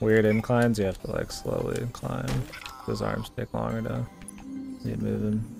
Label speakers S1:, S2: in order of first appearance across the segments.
S1: weird inclines, you have to like slowly climb. Those arms take longer to get moving.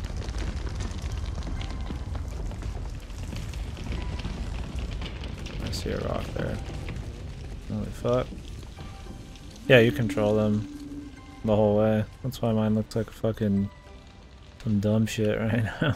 S1: see a rock there. Holy fuck. Yeah, you control them the whole way. That's why mine looks like fucking some dumb shit right now.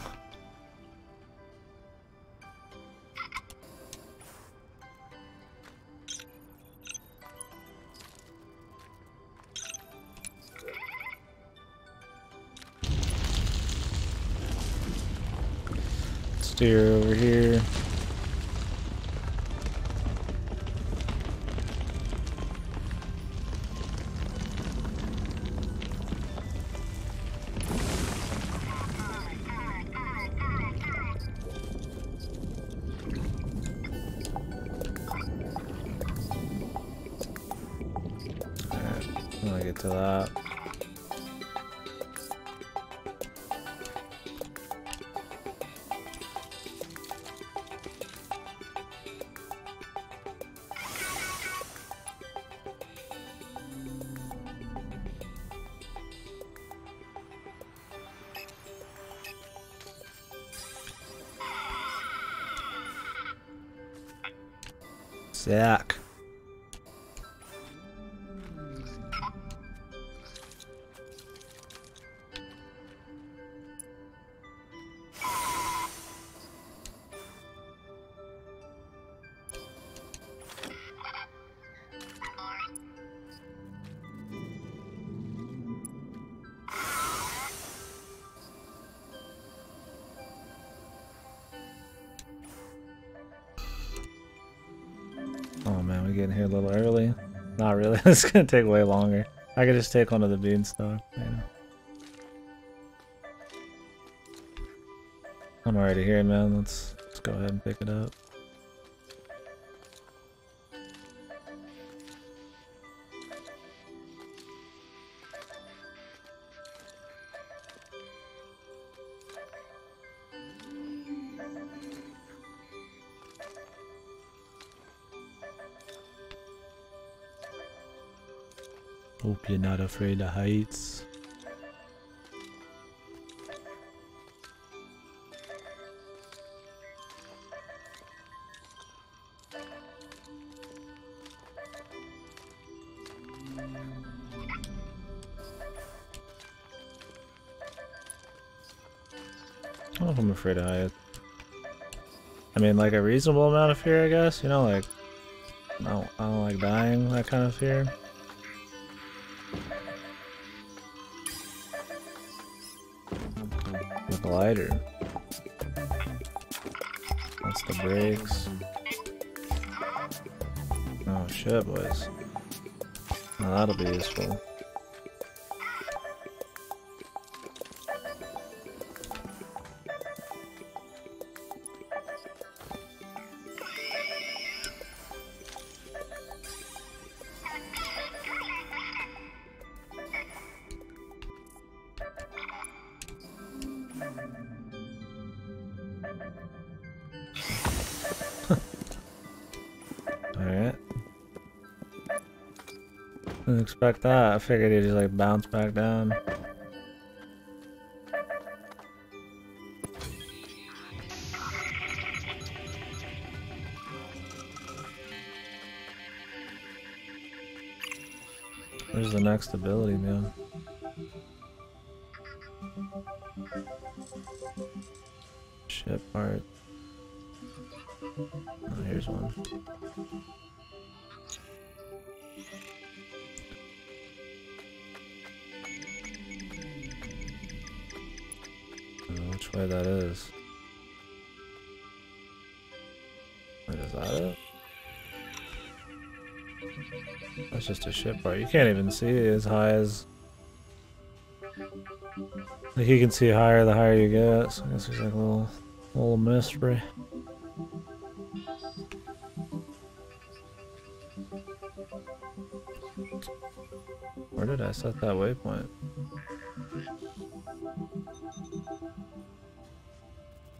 S1: Get to that. Sick. it's gonna take way longer. I could just take one of the beanstalk. Yeah. I'm already here, man. Let's let's go ahead and pick it up. You're not afraid of heights. I don't I'm afraid of heights. I mean, like a reasonable amount of fear, I guess. You know, like I don't, I don't like dying. That kind of fear. Glider. That's the brakes. Oh shit, boys. Now that'll be useful. Expect that. I figured he'd just like bounce back down. Where's the next ability, man? Ship part. Oh, here's one. Ship part. You can't even see as high as... Like you can see higher the higher you get, so I guess there's like a little, little mystery. Where did I set that waypoint?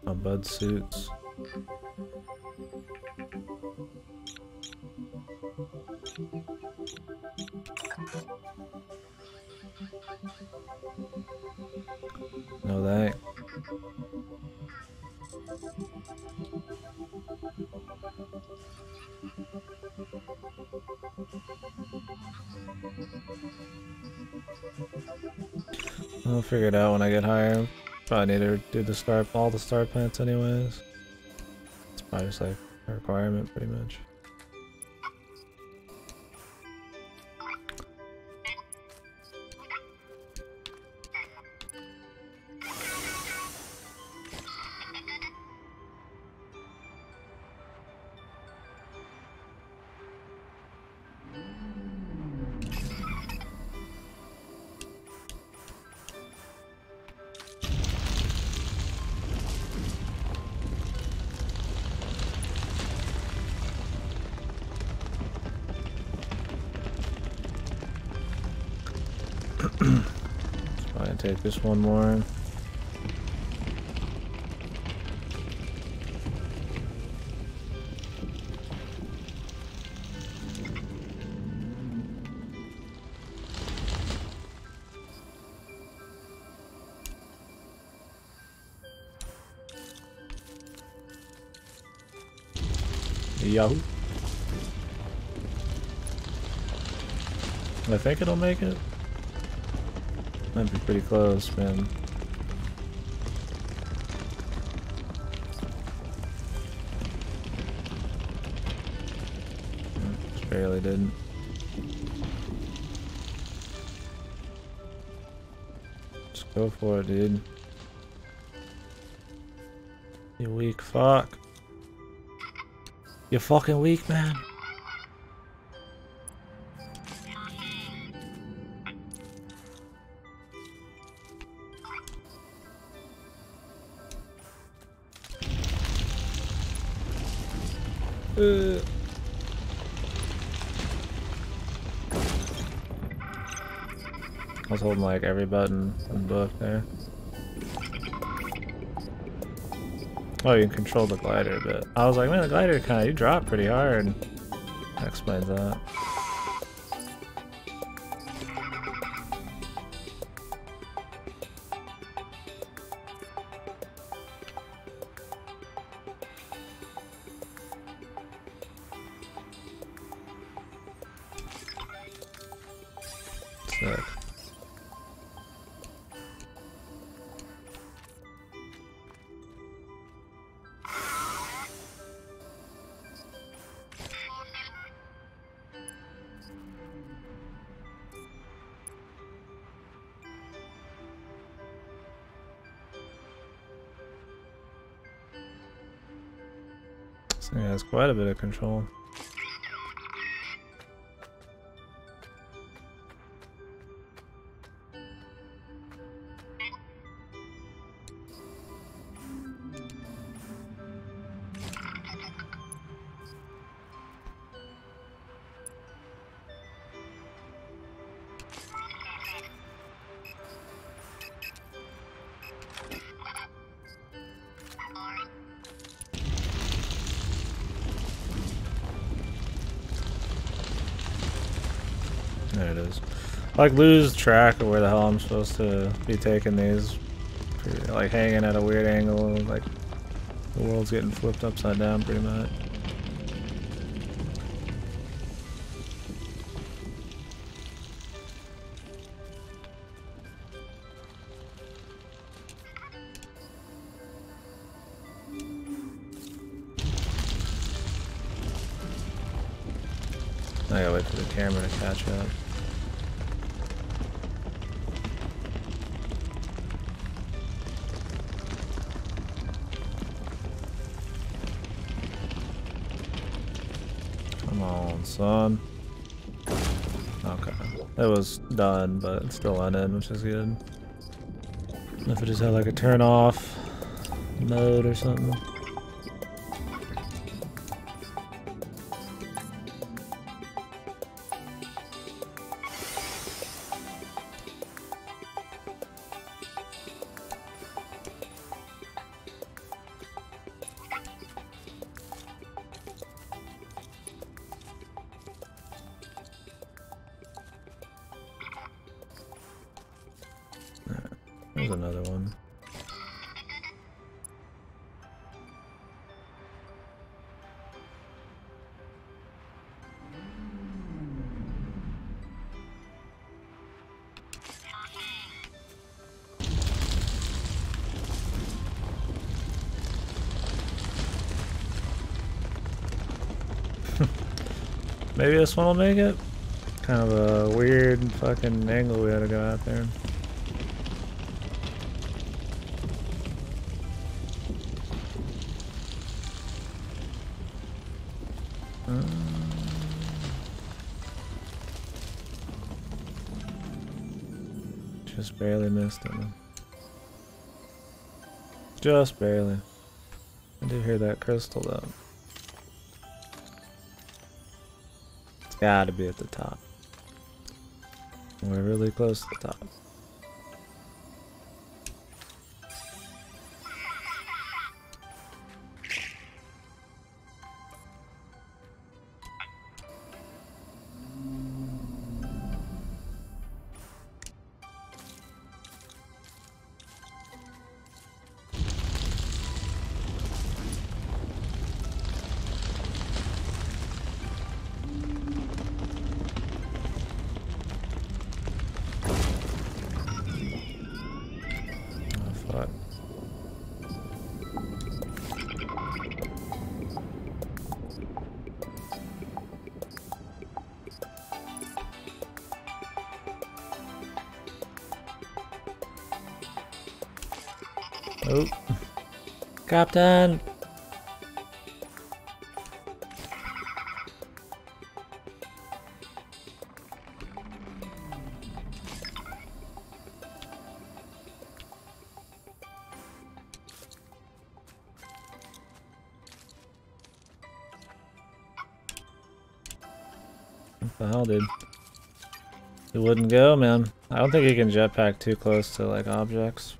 S1: My bud suits. No that. I'll figure it out when I get higher. Probably need to do the star all the star plants anyways. It's probably just like a requirement pretty much. This one more. Yahoo! I think it'll make it. Might be pretty close, man. Barely didn't. Just go for it, dude. You weak fuck. You're fucking weak, man. I was holding like every button in the book there. Oh, you can control the glider a bit. I was like, man, the glider kind of, you drop pretty hard. That explains that. A bit of control. There it is. Like lose track of where the hell I'm supposed to be taking these. Like hanging at a weird angle, like the world's getting flipped upside down pretty much. Done, but it's still ended, which is good. If it just had like a turn off mode or something. Maybe this one will make it? Kind of a weird fucking angle we had to go out there. Uh, Just barely missed it. Just barely. I did hear that crystal though. Gotta be at the top. We're really close to the top. Captain! What the hell, dude? It wouldn't go, man. I don't think he can jetpack too close to, like, objects.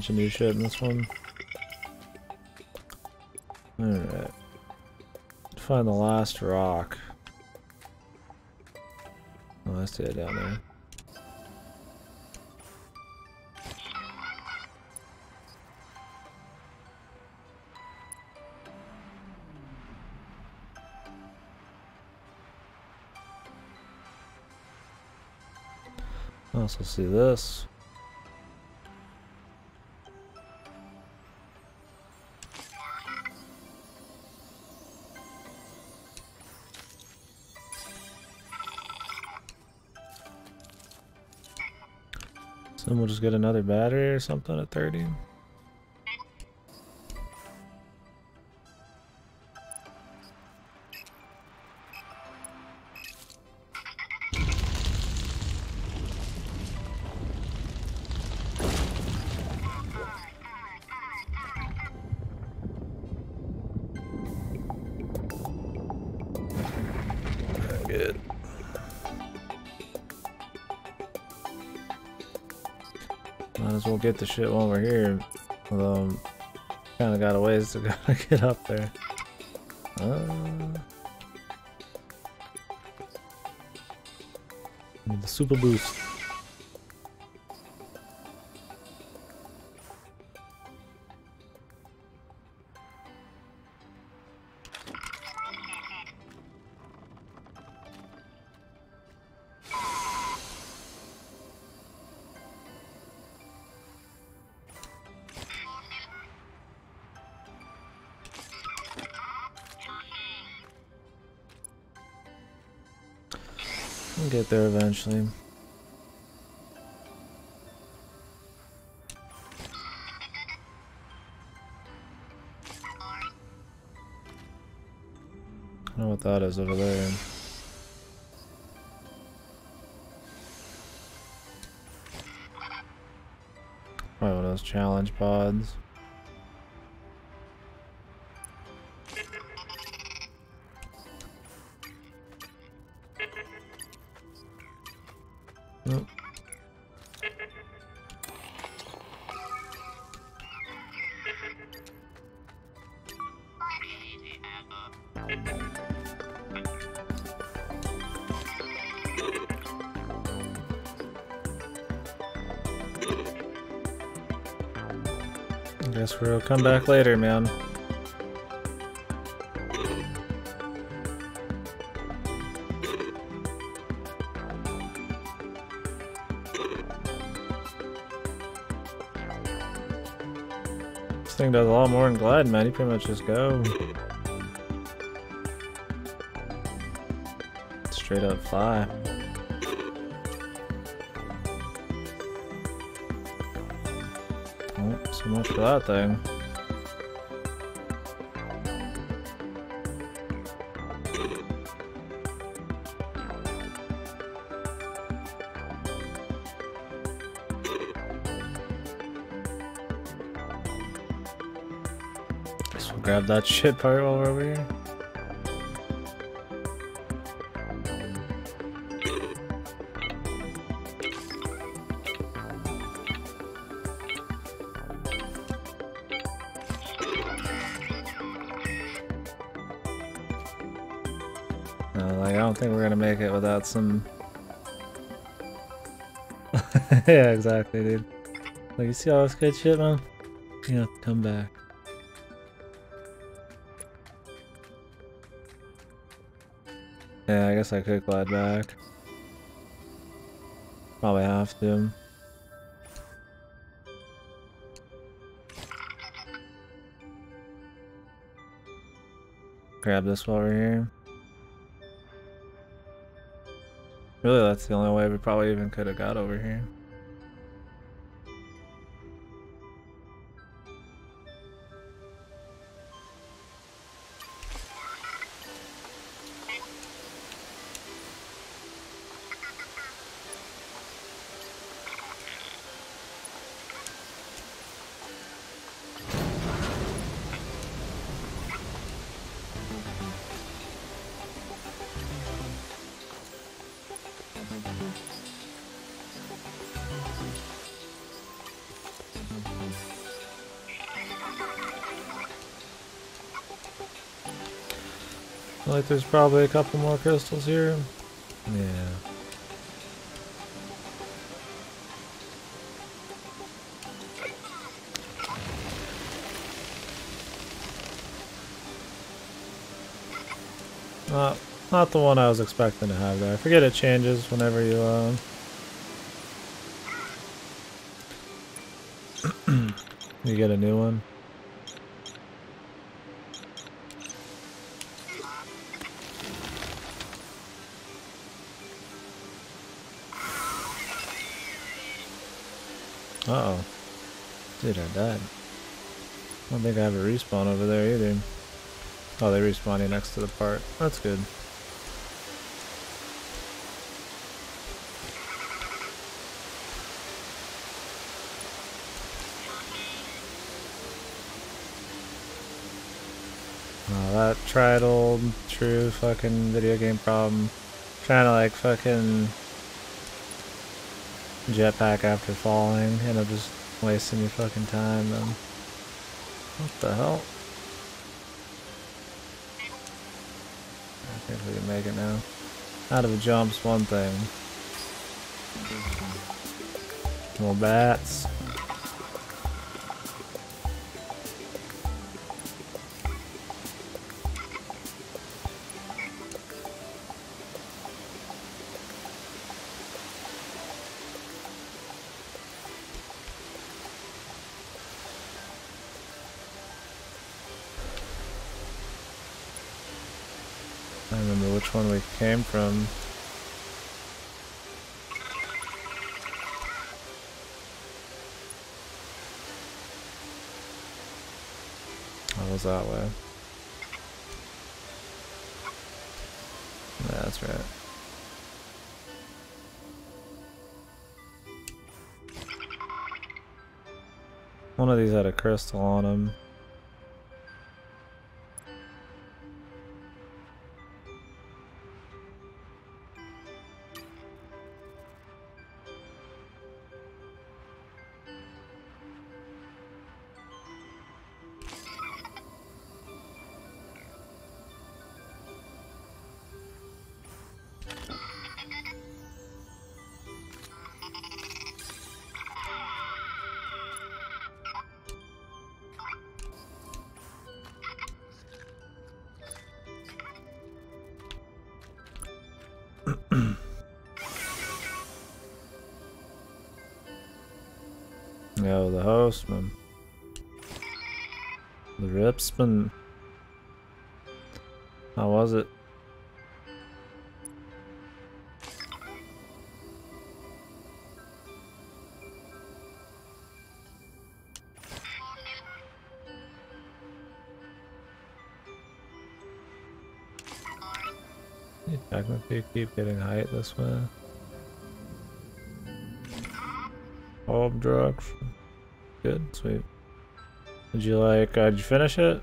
S1: Bunch of new shit in this one. Alright. Find the last rock. Oh, see it down there. Also see this. Just get another battery or something at 30. Get the shit while we're here. Although, kinda got a ways to go to get up there. Uh, the super boost. Eventually. I know what that is over there. Probably one of those challenge pods. Come back later, man. This thing does a lot more than glide, man. You pretty much just go. Straight up fly. Oh, so much for that thing. That shit part while we're over here. I don't think we're gonna make it without some... yeah, exactly, dude. Like, you see all this good shit, man? You know, come back. Yeah, I guess I could glide back. Probably have to. Grab this while we're here. Really, that's the only way we probably even could have got over here. There's probably a couple more crystals here. Yeah. Not, not the one I was expecting to have there. I forget it changes whenever you, uh... you get a new one. Uh oh. Dude, I died. I don't think I have a respawn over there either. Oh, they respawn you next to the part. That's good. Oh, that tried old true fucking video game problem. trying to like fucking jetpack after falling, end up just wasting your fucking time then. What the hell? I think we can make it now. Out of a jump's one thing. More bats. Came from. Oh, was that way? Yeah, that's right. One of these had a crystal on him. Yo, the hostman. The ripsman. How was it? You technically keep getting height this way. Drugs. Good, sweet. Did you like, uh, did you finish it?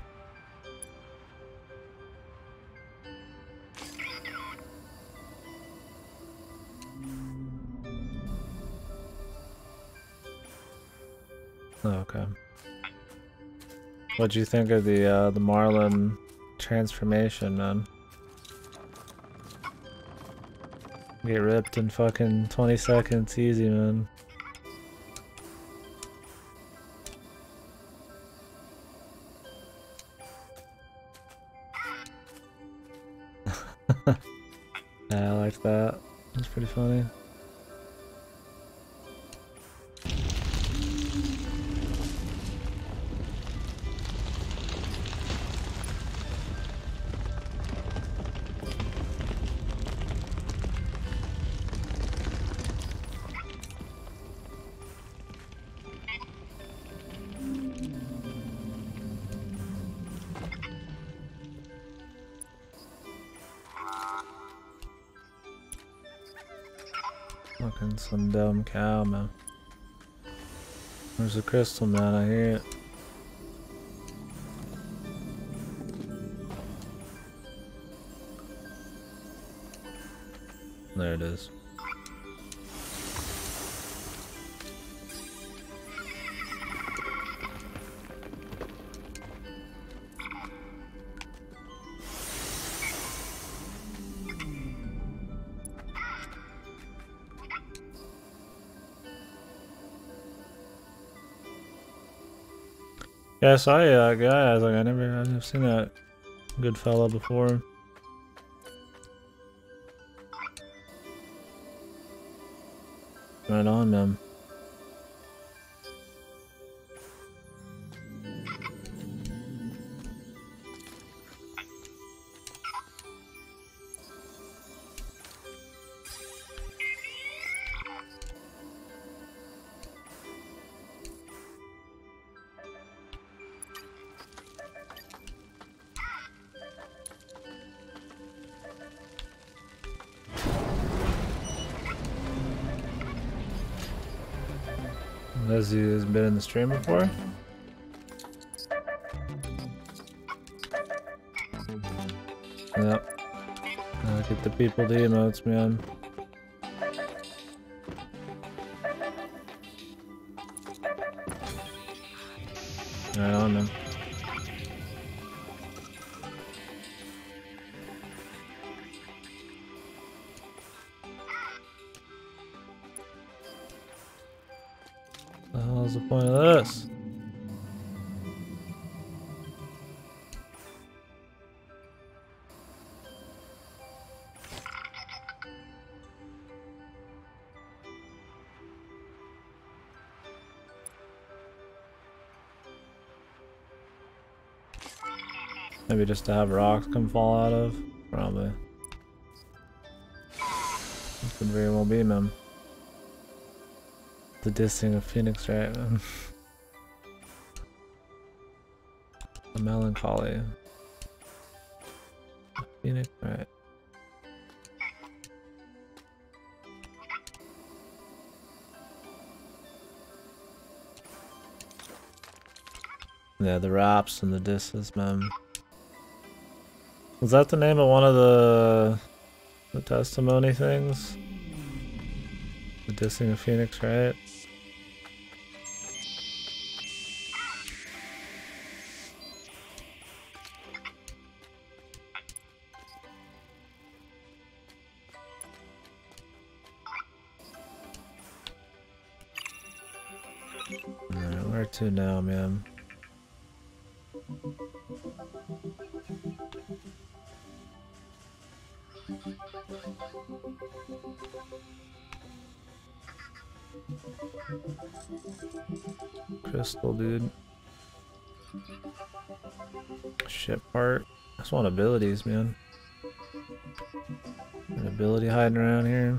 S1: Oh, okay. What'd you think of the, uh, the Marlin transformation, man? Get ripped in fucking 20 seconds, easy, man. Pretty funny. Fucking some dumb cow, man. There's a crystal, man. I hear it. There it is. Yeah, I uh, saw a guy. I was like, I never, I've seen that good fella before. Been in the stream before. Yep. Uh, Get the people the emotes, man. The hell's the point of this? Maybe just to have rocks come fall out of? Probably. Could very well be, man. The dissing of Phoenix, right? the melancholy. Phoenix, right? Yeah, the raps and the disses, man. Was that the name of one of the the testimony things? Dissing of Phoenix, right? Dude. Ship part. I just want abilities, man. An ability hiding around here.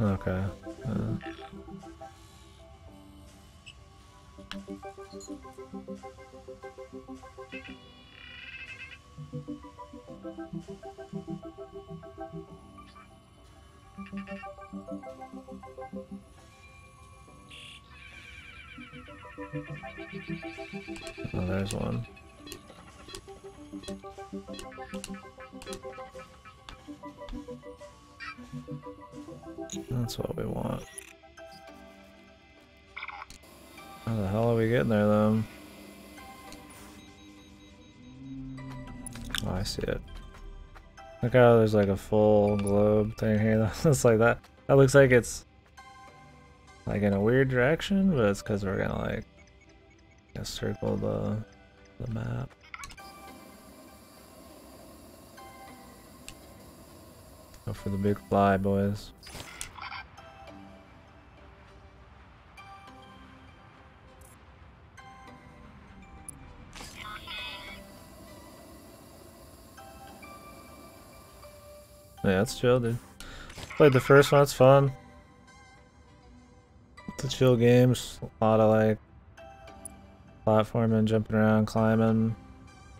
S1: Okay. Uh. Oh, there's one. That's what we want. How the hell are we getting there, though? Oh, I see it. Look how there's like a full globe thing here. That's like that. That looks like it's like in a weird direction, but it's because we're gonna like circle the the map. Go for the big fly, boys. Yeah, it's chill, dude. Played the first one, it's fun. A chill game, just a lot of like platforming, jumping around, climbing,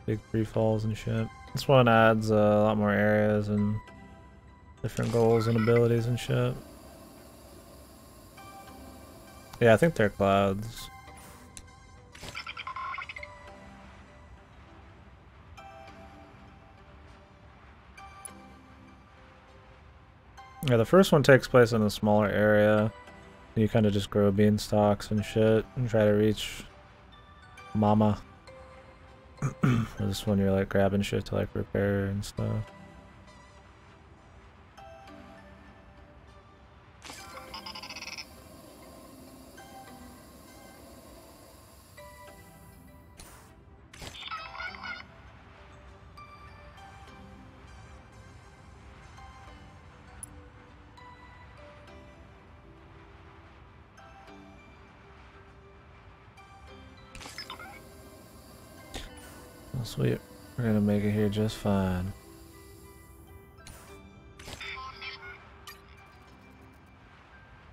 S1: big free falls and shit. This one adds uh, a lot more areas and different goals and abilities and shit. Yeah, I think they're clouds. Yeah, the first one takes place in a smaller area. You kind of just grow beanstalks and shit and try to reach Mama. this one you're like grabbing shit to like repair and stuff. Just fine.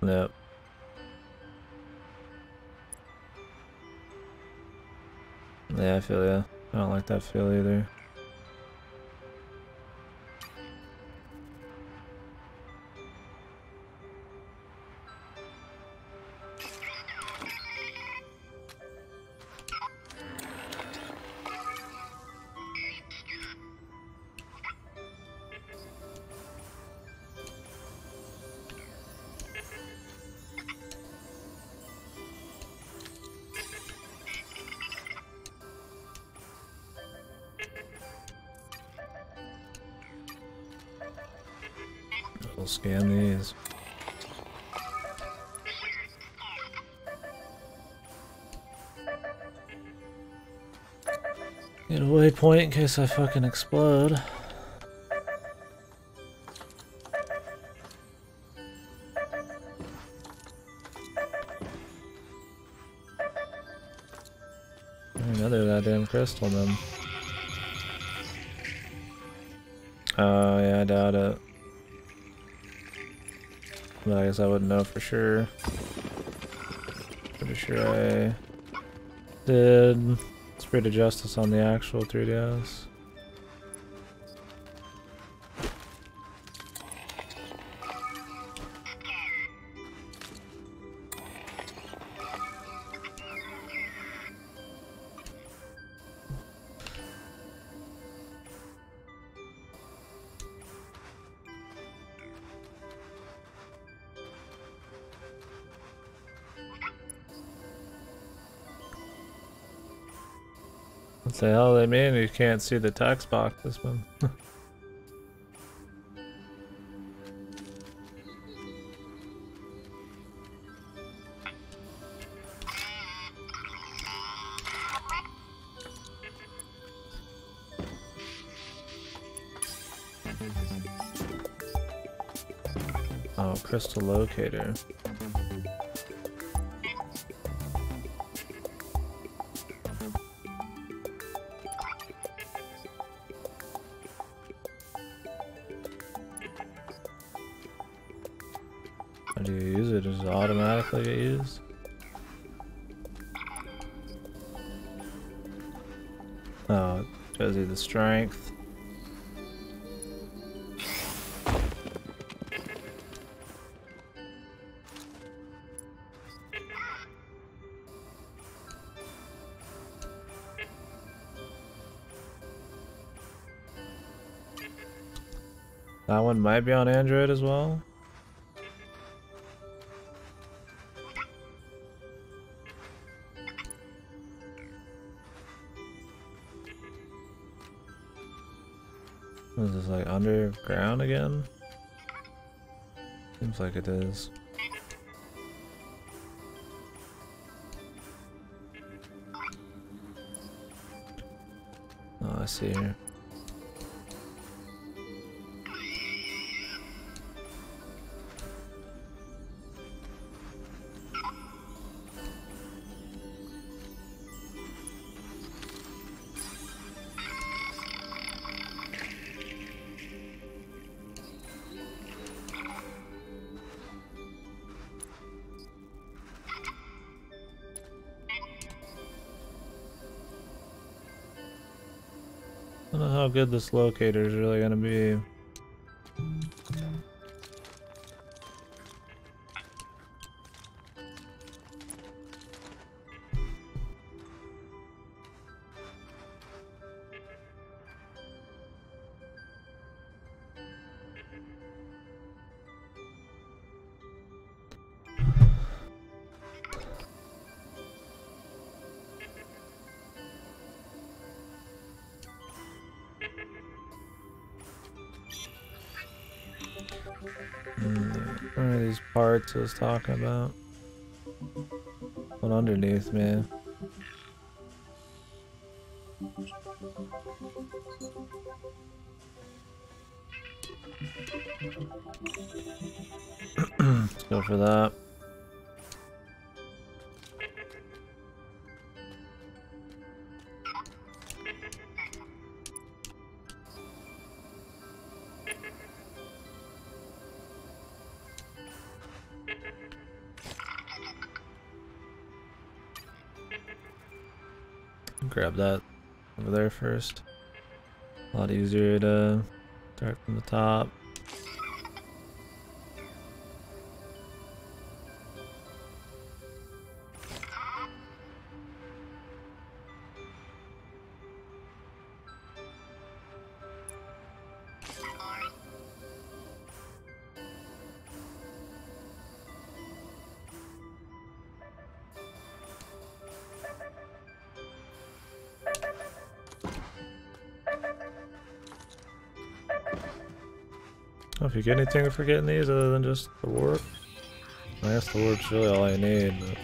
S1: Yep. Yeah, I feel ya. I don't like that feel either. Waypoint in case I fucking explode. Another goddamn crystal then. Oh yeah, I doubt it. But I guess I wouldn't know for sure. Pretty sure I did Spirit of Justice on the actual 3DS. What the hell they mean you can't see the text box this one? oh, crystal locator. That one might be on Android as well. Is this like underground again? Seems like it is. Oh, I see here. Good this locator is really gonna be. I was talking about? What underneath man. Let's go for that. Grab that over there first. A lot easier to start from the top. You get anything for getting these other than just the warp. I guess the warp's really all I need, but...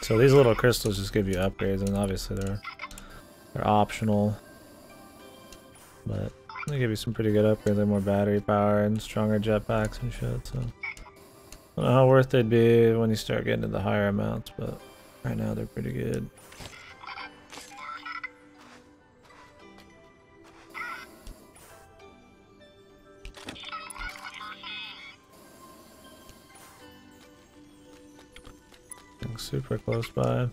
S1: So these little crystals just give you upgrades, and obviously they're they're optional. But they give you some pretty good upgrades, like more battery power and stronger jetpacks and shit, so... I don't know how worth they'd be when you start getting to the higher amounts, but right now they're pretty good. super close by.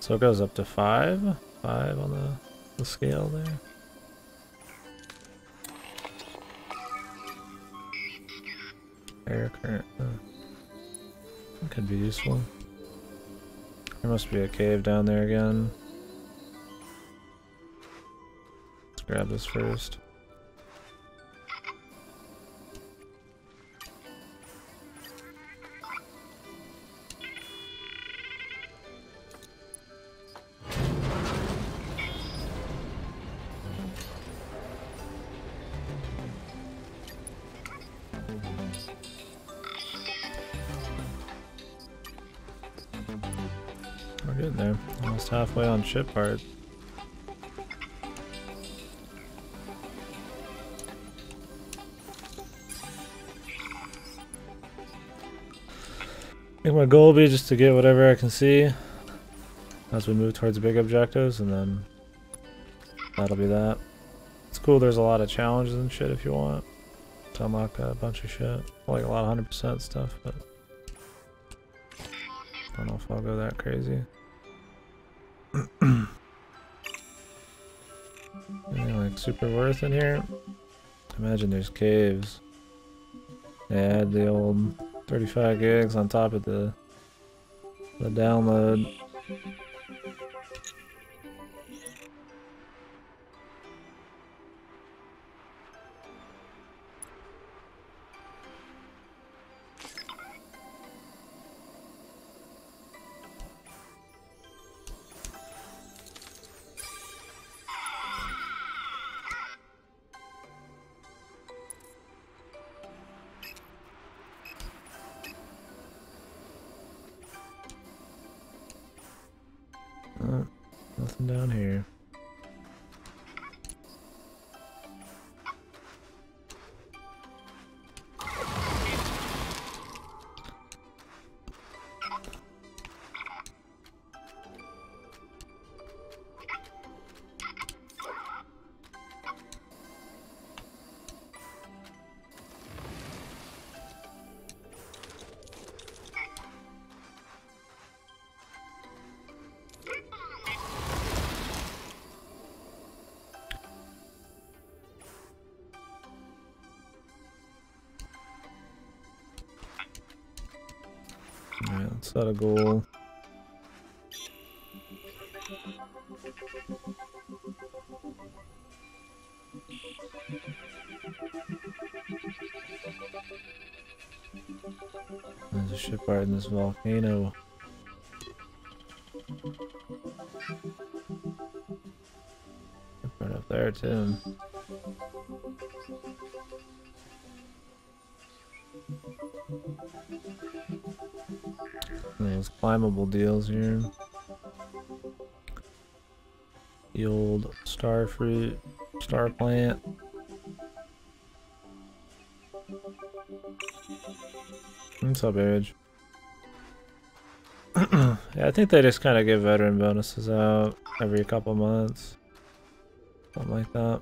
S1: So it goes up to five, five on the, the scale there. Air current. Could be useful. There must be a cave down there again. Let's grab this first. Ship part. I think my goal will be just to get whatever I can see as we move towards big objectives, and then that'll be that. It's cool, there's a lot of challenges and shit if you want to unlock a bunch of shit. Like a lot of 100% stuff, but I don't know if I'll go that crazy. Super worth in here? Imagine there's caves. They add the old 35 gigs on top of the the download. down here. Set a goal. There's a shipyard in this volcano. Right up there too. Those climbable deals here. The old star fruit, star plant. What's up, Edge? yeah, I think they just kind of give veteran bonuses out every couple months. Something like that.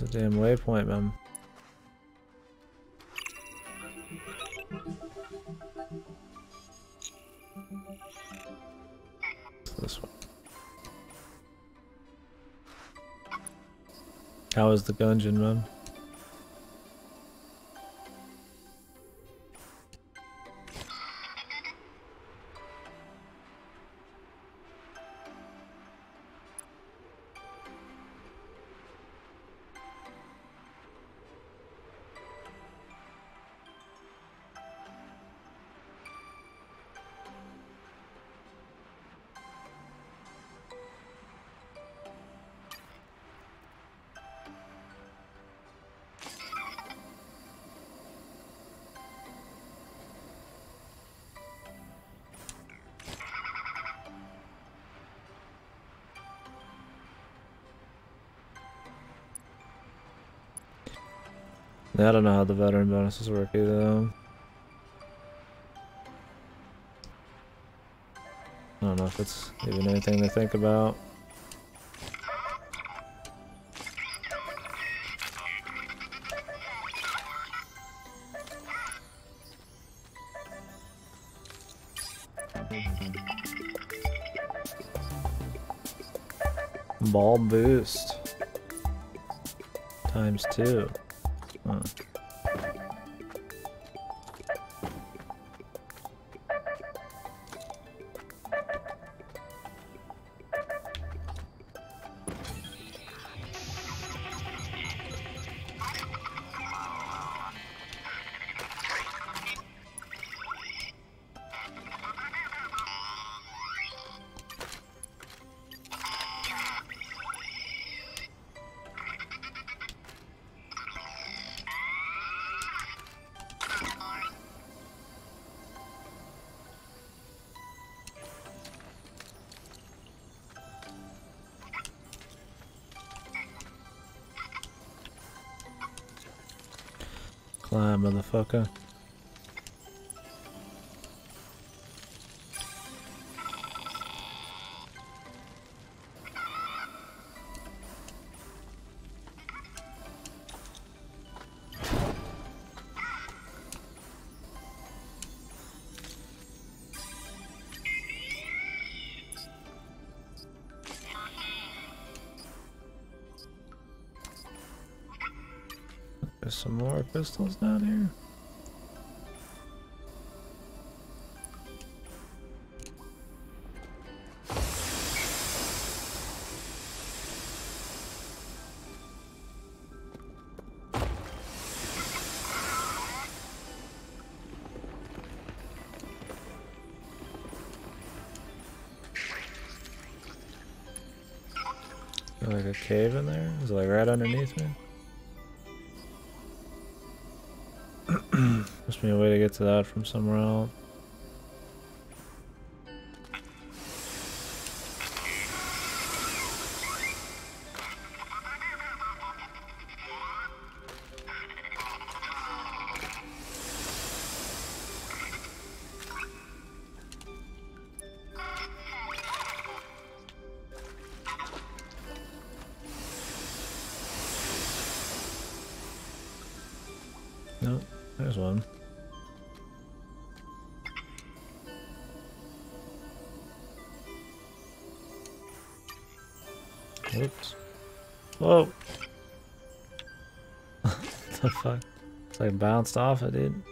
S1: The damn waypoint, man. this one. How is the dungeon, man? I don't know how the veteran bonuses work either. I don't know if it's even anything to think about. Ball boost. Times two. Huh. Climb, motherfucker. Pistols down here. Like a cave in there? Is it like right underneath me? Get to that from somewhere else. Oops. Whoa! the fuck? It's like bounced off it, dude.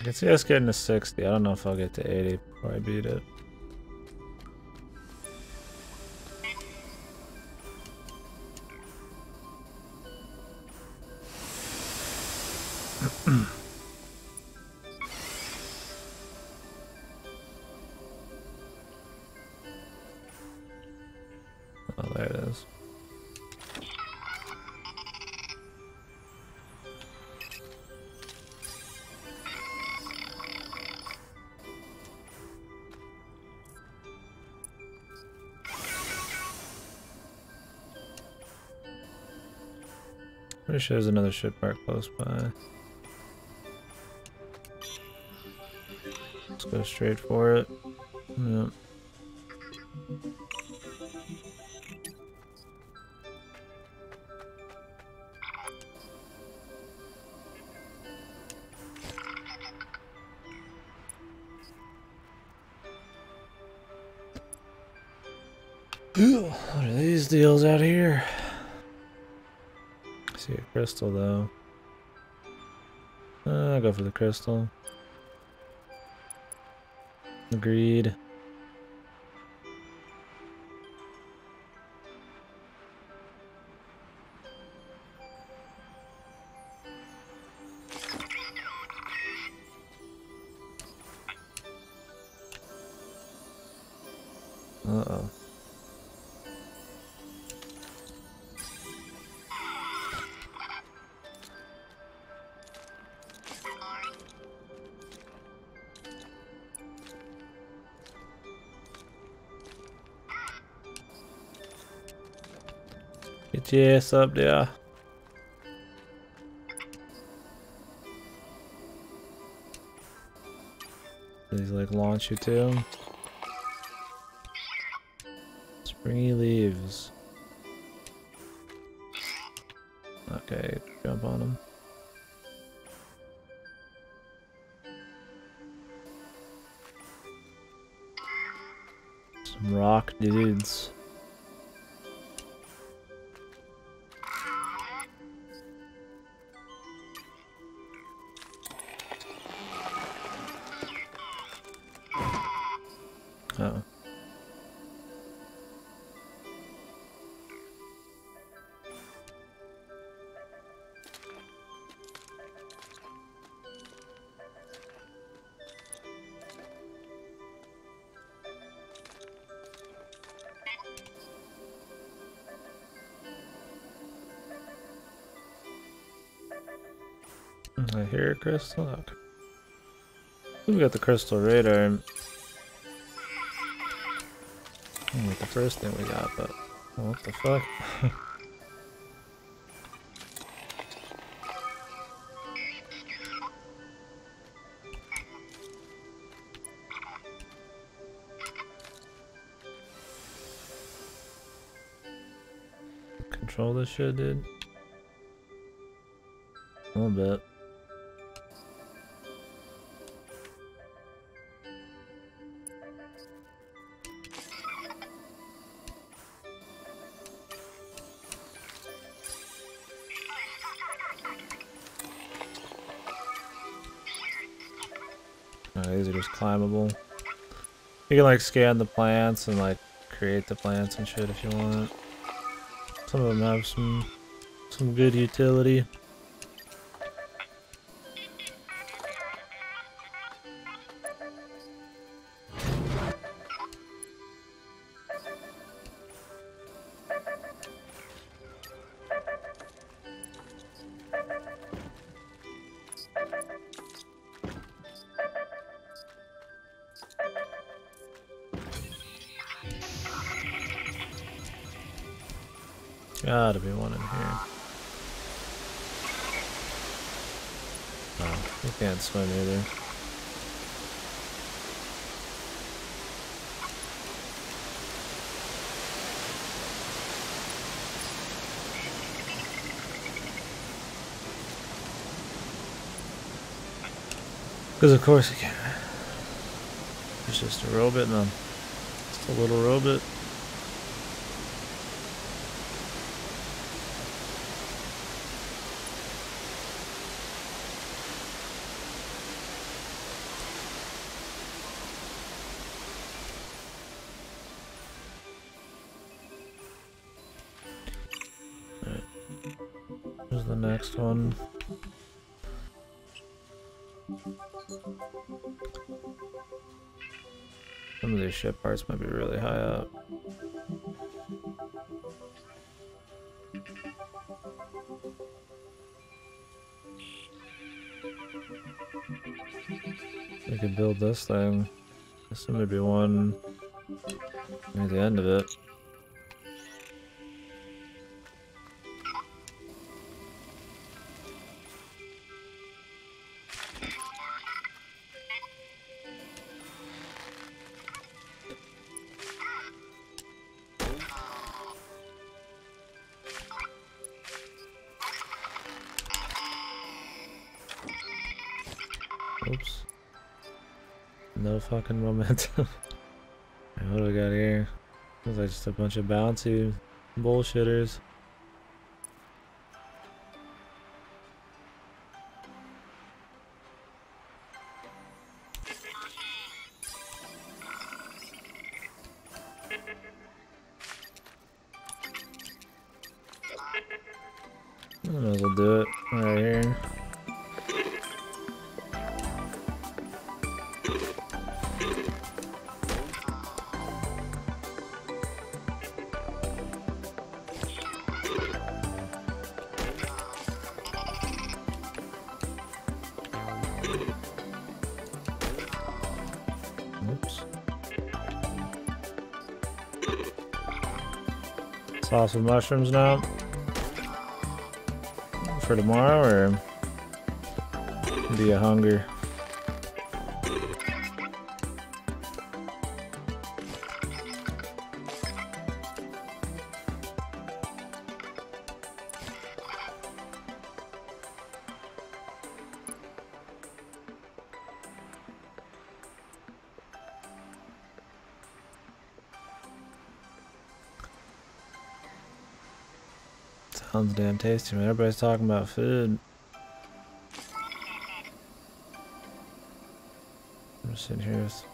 S1: I can see us getting to 60. I don't know if I'll get to 80 before I beat it. There's another shipwreck close by. Let's go straight for it. Yep. What are these deals out here? See a crystal though. Uh, I'll go for the crystal. Agreed. Ass up there. These like launch you to. Springy leaves. I hear a crystal. Okay. We got the crystal radar. Hmm, like the first thing we got, but what the fuck? Control this shit, dude. A little bit. Climbable. You can like scan the plants and like create the plants and shit if you want. Some of them have some some good utility. Because of course you can. It's just a robot, man. Just a little robot. Here's the next one. Of these ship parts might be really high up. We could build this thing. This would be one near the end of it. Fucking momentum. What do we got here? Looks like just a bunch of bouncy bullshitters. Saw some mushrooms now. For tomorrow, or be a hunger? Damn tasty, man. Everybody's talking about food. I'm sitting here with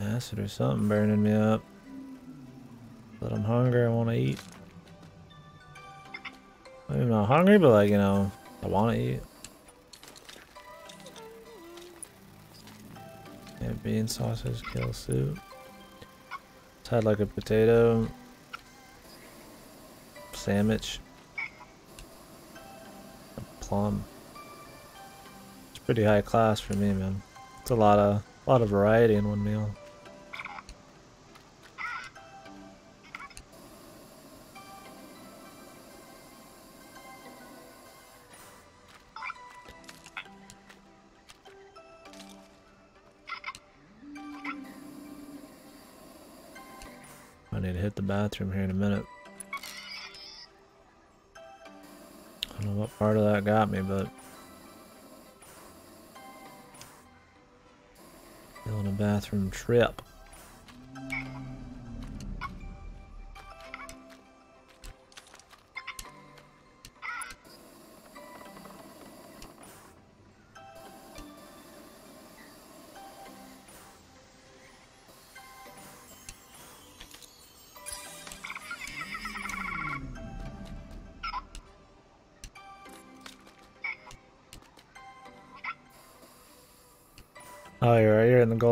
S1: acid or something burning me up. But I'm hungry, I want to eat. I'm not hungry, but like, you know, I want to eat. Yeah, bean sausage, kale soup. Just had like a potato sandwich. Plum. It's pretty high class for me, man. It's a lot of a lot of variety in one meal. I need to hit the bathroom here in a minute. I don't know what part of that got me, but feeling a bathroom trip.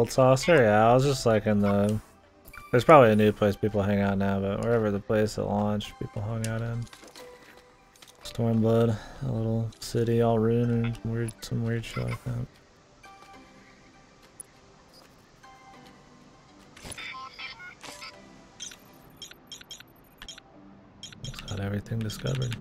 S1: Gold saucer. Yeah, I was just like in the. There's probably a new place people hang out now, but wherever the place that launched, people hung out in. Stormblood, a little city all ruined and weird, some weird shit like that. Got everything discovered.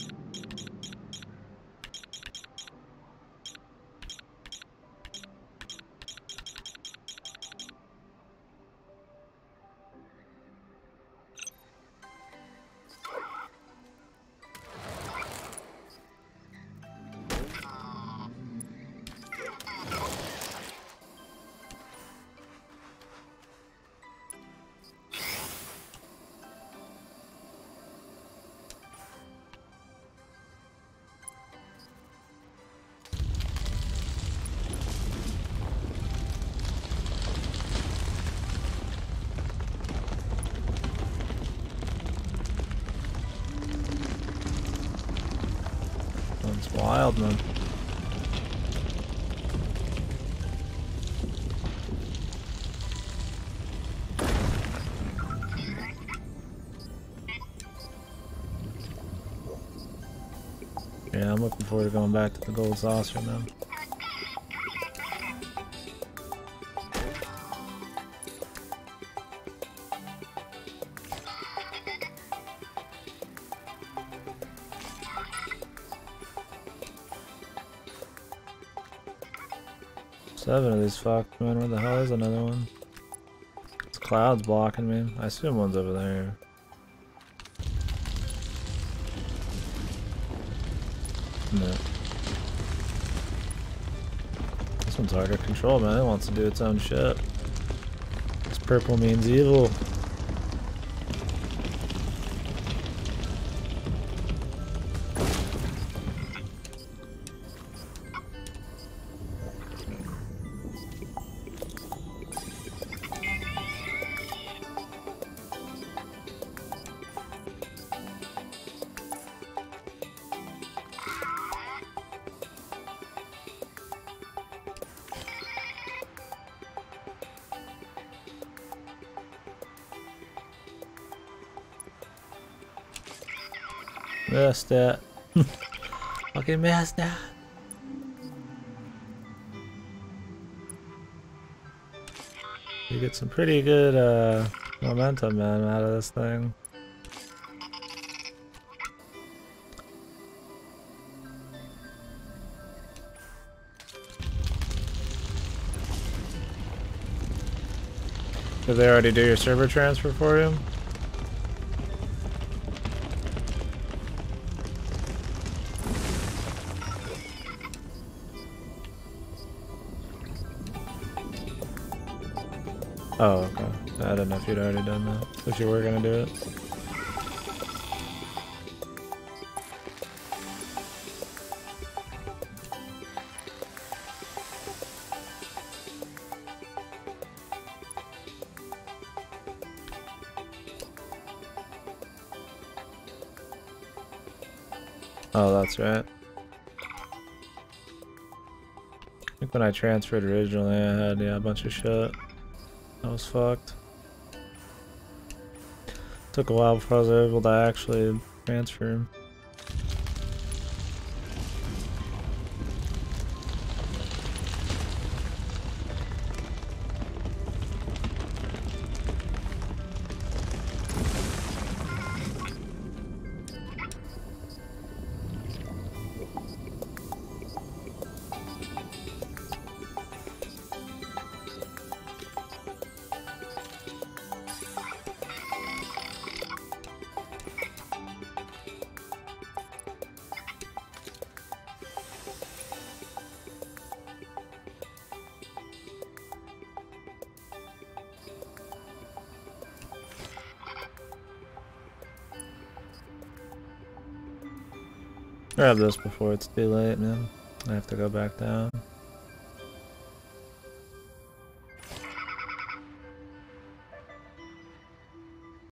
S1: That's wild, man. Yeah, I'm looking forward to going back to the gold saucer, man. Seven of these fucked, man. Where the hell is another one? This cloud's blocking me. I assume one's over there. No. This one's harder to control, man. It wants to do its own shit. This purple means evil. der... okay, mehr ist. You get some pretty good uh, momentum man, out of this thing. Did they already do your server transfer for you? Oh, okay. I don't know if you'd already done that. If you were gonna do it. Oh, that's right. I think when I transferred originally, I had yeah a bunch of shit. Was fucked. Took a while before I was able to actually transfer. Grab this before it's too late, man. I have to go back down.